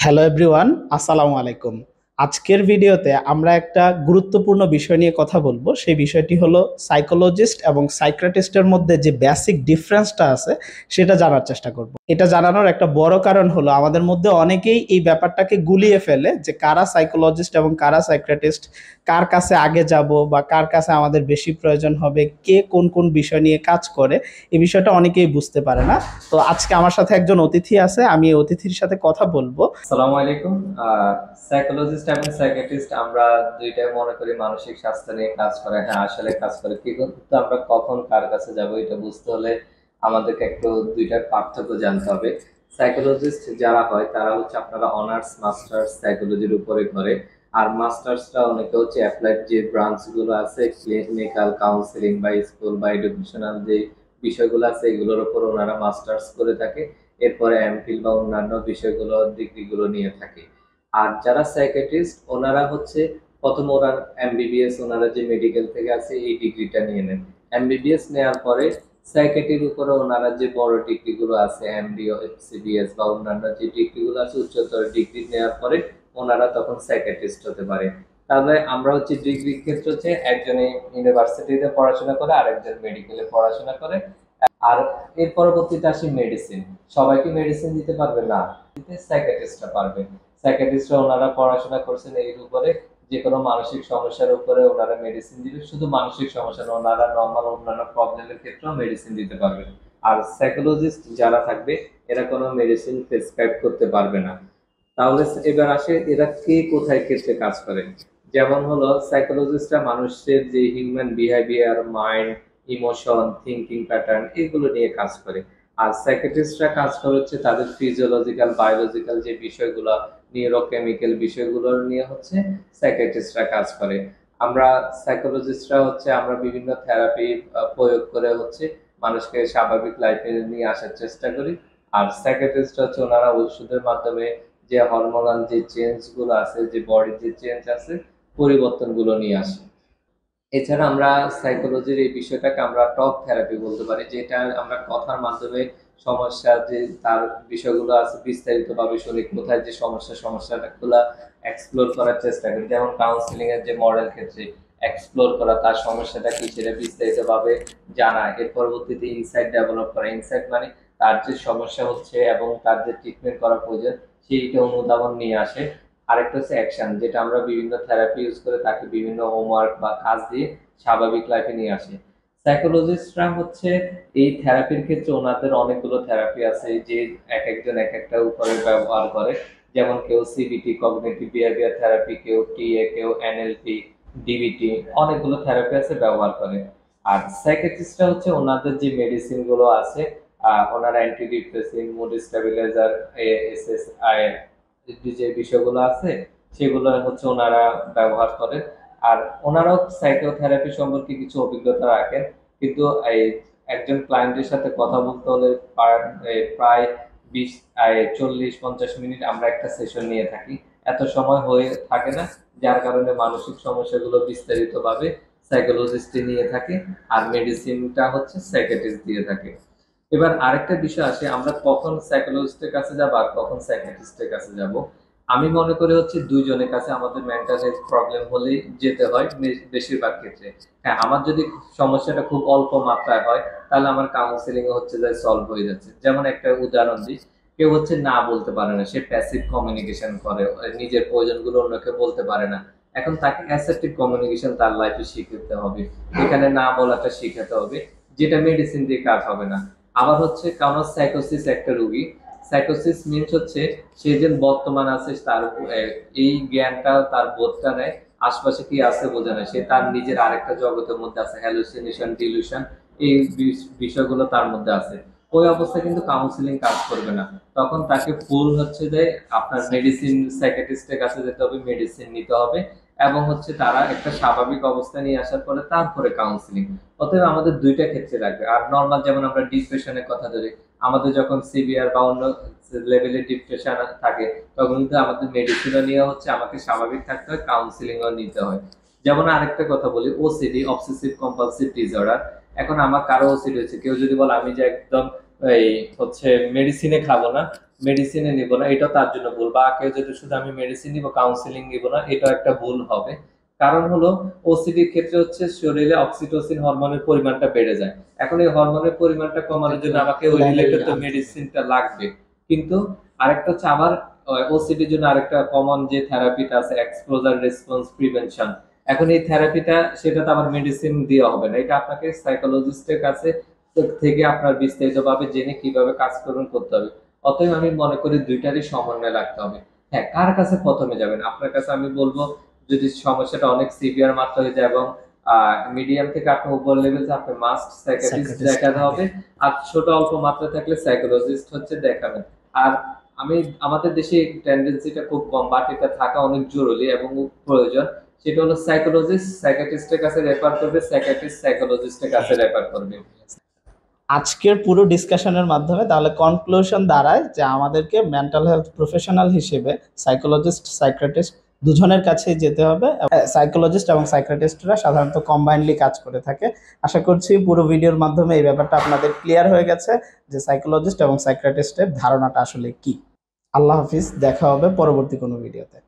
Hello everyone আসসালামু আলাইকুম। আজকের ভিডিওতে আমরা একটা গুরুত্বপূর্ণ বিষয় নিয়ে কথা বলব। সেই বিষয়টি হলো সাইকোলজিস্ট এবং সাইক্রেটিস্টের মধ্যে যে বেসিক ডিফারেন্সটা আছে, সেটা জানার চেষ্টা করব। এটা জানানোর একটা বড় কারণ হলো আমাদের মধ্যে অনেকেই এই ব্যাপারটাকে গুলিয়ে ফেলে যে কারা সাইকোলজিস্ট এবং কারা সাইক্রেটিস্ট কার কাছে আগে যাব বা কার কাছে আমাদের বেশি প্রয়োজন হবে, কে কোন কোন বিষয় নিয়ে কাজ করে, এই বিষয়টা অনেকেই বুঝতে পারে না। তো আজকে আমার সাথে একজন অতিথি আছে, আমি এই অতিথির সাথে কথা বলব। আসসালামু আলাইকুম। সাইকোলজিস্ট এবং সাইকিয়াট্রিস্ট আমরা দুইটাই মনে করি মানসিক স্বাস্থ্য নিয়ে কাজ করে। হ্যাঁ আসলে কাজ করে। কিন্তু আমরা কখন কার কাছে যাব এটা বুঝতে হলে আমাদেরকে একটু দুইটার পার্থক্য জানতে হবে। সাইকোলজিস্ট যারা হয়, তারা হচ্ছে আপনারা অনার্স মাস্টার্স সাইকোলজির উপরে করে আর মাস্টার্সটা অনেকে হচ্ছে অ্যাপ্লাইড যে ব্রাঞ্চগুলো আছে ক্লিনিক্যাল কাউন্সিলিং বা স্কুল বা এডুকেশনাল যে বিষয়গুলো আছে, এগুলোর উপর ওনারা মাস্টার্স করে থাকে। এরপরে এমফিল বা অন্যান্য বিষয়গুলো ডিগ্রিগুলো নিয়ে থাকে। আর যারা সাইকিয়াট্রিস্ট ওনারা হচ্ছে প্রথম ওরা এমবিবিএস ওনারা যে মেডিকেল থেকে আছে, এই ডিগ্রিটা নিয়ে নেন। এমবিবিএস নেওয়ার পরে সাইকিয়াট্রির উপরে ওনারা যে বড় ডিগ্রিগুলো আছে এমডি সিবিএস বা অন্যান্য যে ডিগ্রিগুলো আছে, উচ্চতর ডিগ্রি নেওয়ার পরে ওনারা তখন সাইকিয়াট্রিস্ট হতে পারে। তাহলে আমরা হচ্ছে ডিগ্রি ক্ষেত্রে হচ্ছে একজনে ইউনিভার্সিটিতে পড়াশোনা করে, আরেকজন মেডিকেলে পড়াশোনা করে। আর এর পরবর্তীতে আসি মেডিসিন সবাইকে মেডিসিন দিতে পারবে? না। দিতে সাইকিয়াট্রিস্টরা পারবে। সাইকিয়াট্রিস্টরা ওনারা পড়াশোনা করছেন এর উপরে, যে কোনো মানসিক সমস্যার উপরে ওনারা মেডিসিন দিবে। শুধু মানসিক সমস্যা না, ওনারা নর্মাল অন্যান্য প্রবলেমের ক্ষেত্রেও মেডিসিন দিতে পারবে আর সাইকোলজিস্ট যারা থাকবে, এরা কোনো মেডিসিন প্রেসক্রাইব করতে পারবে না। তাহলে এবার আসে, এরা কে কোথায় ক্ষেত্রে কাজ করে? যেমন হলো সাইকোলজিস্টরা মানুষের যে human behaviour mind emotion thinking pattern এগুলো নিয়ে কাজ করে। আর সাইকেট্রিস্টরা কাজ করে হচ্ছে তাদের ফিজিওলজিক্যাল বায়োলজিক্যাল যে বিষয়গুলো নিউরোকেমিক্যাল বিষয়গুলো নিয়ে হচ্ছে সাইকেট্রিস্টরা কাজ করে। আমরা সাইকোলজিস্টরা হচ্ছে আমরা বিভিন্ন থেরাপি প্রয়োগ করে হচ্ছে মানুষকে স্বাভাবিক লাইফে নিয়ে আসার চেষ্টা করি। আর সাইকেট্রিস্ট হচ্ছে ওনারা ওষুধের মাধ্যমে যে হরমোনাল যে চেঞ্জগুলো আছে, যে বডির যে চেঞ্জ আছে, পরিবর্তনগুলো নিয়ে আসে। এছাড়া আমরা সাইকোলজির এই বিষয়টাকে আমরা টক থেরাপি বলতে পারি, যেটা আমরা কথার মাধ্যমে সমস্যা যে তার বিষয়গুলো আছে, বিস্তারিতভাবে শুনি কোথায় যে সমস্যা সমস্যাগুলো এক্সপ্লোর করার চেষ্টা করি। যেমন কাউন্সিলিং এর যে মডেল ক্ষেত্রে এক্সপ্লোর করা, তার সমস্যাটা কি সেটা বিস্তারিতভাবে জানা। এর পরবর্তীতে ইনসাইট ডেভেলপ করা। ইনসাইট মানে তার যে সমস্যা হচ্ছে এবং তার যে ট্রিটমেন্ট করা প্রয়োজন, সেইটা অনুধাবন নিয়ে আসে। আরেকটা হচ্ছে অ্যাকশন যেটা আমরা বিভিন্ন থেরাপি ইউজ করে তাকে বিভিন্ন হোমওয়ার্ক বা কাজ দিয়ে স্বাভাবিক লাইফে নিয়ে আসি। সাইকোলজিস্টরা হচ্ছে এই থেরাপির ক্ষেত্রে ওনাদের অনেকগুলো থেরাপি আছে যে এক একজন এক একটা উপরে ব্যবহার করে। যেমন কেউ সিবিটি কগনিটিভ বিহেভিয়ার থেরাপি কেউ টিএ কেউ এনএলপি ডিবিটি অনেকগুলো থেরাপি আছে ব্যবহার করে। আর সাইকেট্রিস্টরা হচ্ছে ওনাদের যে মেডিসিনগুলো আছে ওনারা anti depressive mood stabiliser SSI যে বিষয়গুলো আছে, সেগুলো হচ্ছে ওনারা ব্যবহার করেন আর ওনারাও সাইকোথেরাপি সম্পর্কে কিছু অভিজ্ঞতা রাখেন। কিন্তু এই একজন ক্লায়েন্টের সাথে কথা বলতে হলে প্রায় বিশ চল্লিশ, পঞ্চাশ মিনিট আমরা একটা সেশন নিয়ে থাকি। এত সময় হয়ে থাকে না, যার কারণে মানসিক সমস্যাগুলো বিস্তারিতভাবে সাইকোলজিস্ট নিয়ে থাকে আর মেডিসিনটা হচ্ছে সাইকেটিস্ট দিয়ে থাকে। এবার আরেকটা বিষয় আসে, আমরা কখন সাইকোলজিস্টের কাছে যাব আর কখন সাইকিয়াট্রিস্টের কাছে যাব? আমি মনে করি হচ্ছে দুইজনের কাছে আমাদের মেন্টাল হেলথ প্রবলেম হলেই যেতে হয় বেশিরভাগ ক্ষেত্রে। হ্যাঁ আমার যদি সমস্যাটা খুব অল্প মাত্রায় হয়, তাহলে আমার কাউন্সিলিং হচ্ছে যে সলভ হয়ে যাচ্ছে। যেমন একটা উদাহরণ দিই, কেউ হচ্ছে না বলতে পারে না, সে প্যাসিভ কমিউনিকেশন করে নিজের প্রয়োজনগুলো অন্যকে বলতে পারে না। এখন তাকে অ্যাসেপ্টিভ কমিউনিকেশন তার লাইফে শিখতে হবে। এখানে না বলাটা শিখাতে হবে, যেটা মেডিসিন দিয়ে কাজ হবে না। আবার হচ্ছে কারণ সাইকোসিস একটা রোগী সাইকোসিস মিনস হচ্ছে সে যে বর্তমান আছে তার এই জ্ঞানটা তার বোধটা নেয়, আশপাশে কি আছে বোঝে না, সে তার নিজের আরেকটা জগতের মধ্যে আছে হ্যালুসিনেশন ডিলিউশন এই বিষয়গুলো তার মধ্যে আছে। ওই অবস্থায় কিন্তু কাউন্সিলিং কাজ করবে না। তখন তাকে ফুল হচ্ছে যে আপনার মেডিসিন সাইকেটিস্টের কাছে যেতে হবে মেডিসিন নিতে হবে, এবং হচ্ছে তারা একটা স্বাভাবিক অবস্থা নিয়ে আসার পরে তারপরে কাউন্সিলিং অতএব আমাদের দুইটা ক্ষেত্রে লাগবে। আর নর্মাল যেমন আমরা ডিপ্রেশনের কথা ধরি আমাদের যখন সিভিয়ার বা অন্য লেভেলের ডিপ্রেশন থাকে, তখন কিন্তু আমাদের মেডিসিনও নিয়ে হচ্ছে, আমাকে স্বাভাবিক থাকতে হয় কাউন্সিলিংও নিতে হয়। যেমন আরেকটা কথা বলি ওসিডি অবসেসিভ কম্পালসিভ ডিসঅর্ডার এখন আমার কারও ওসিডি হচ্ছে, কেউ যদি বলে, আমি যে একদম এই হচ্ছে মেডিসিনে খাব না মেডিসিনে নিব না এটা তার জন্য ভুল। বা কেউ যদি শুধু আমি মেডিসিন নিব কাউন্সিলিং নিব না এটা একটা ভুল হবে। কারণ হলো ওসিডির ক্ষেত্রে হচ্ছে শরীরে অক্সিটোসিন হরমোনের পরিমাণটা বেড়ে যায়। এখন এই হরমোনের পরিমাণটা কমানোর জন্য আমাকে ওই রিলেটেড তো মেডিসিনটা লাগবে। কিন্তু আরেকটা হচ্ছে আবার ওসিডির জন্য আরেকটা কমন যে থেরাপিটা আছে এক্সপোজার রেসপন্স প্রিভেনশন এখন এই থেরাপিটা সেটা তো আবার মেডিসিন দেওয়া হবে না। এটা আপনাকে সাইকোলজিস্টের কাছে থেকে আপনার বিস্তারিতভাবে জেনে কীভাবে কাজ করবেন করতে হবে। অতএব আমি মনে করি দুইটারই সমন্বয় রাখতে হবে। হ্যাঁ কার কাছে প্রথমে যাবেন? আপনার কাছে আমি বলব যদি সমস্যাটা অনেক সিভিয়ার মাত্রা হয়ে যায় এবং মিডিয়াম থেকে আপনি উপর লেভেল আপনি মাস্ট সাইকিয়াট্রিস্ট দেখাতে হবে আর ছোট অল্প মাত্রা থাকলে সাইকোলজিস্ট হচ্ছে দেখাবেন আর আমি আমাদের দেশে টেন্ডেন্সিটা খুব কম বাট এটা থাকা অনেক জরুরি এবং প্রয়োজন। সেটা হলো সাইকোলজিস্ট সাইকিয়াট্রিস্টের কাছে রেফার করবে সাইকিয়াট্রিস্ট সাইকোলজিস্টের কাছে রেফার করবে। আজকের পুরো ডিসকাশনের মাধ্যমে তাহলে কনক্লুশন দাঁড়ায় যে আমাদেরকে মেন্টাল হেলথ প্রফেশনাল হিসেবে সাইকোলজিস্ট সাইক্রেটিস্ট দুজনের কাছেই যেতে হবে। সাইকোলজিস্ট এবং সাইক্রেটিস্টরা সাধারণত কম্বাইনলি কাজ করে থাকে। আশা করছি পুরো ভিডিওর মাধ্যমে এই ব্যাপারটা আপনাদের ক্লিয়ার হয়ে গেছে যে সাইকোলজিস্ট এবং সাইক্রেটিস্টের ধারণাটা আসলে কি। আল্লাহ হাফিজ, দেখা হবে পরবর্তী কোনো ভিডিওতে।